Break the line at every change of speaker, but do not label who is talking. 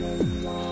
Bye.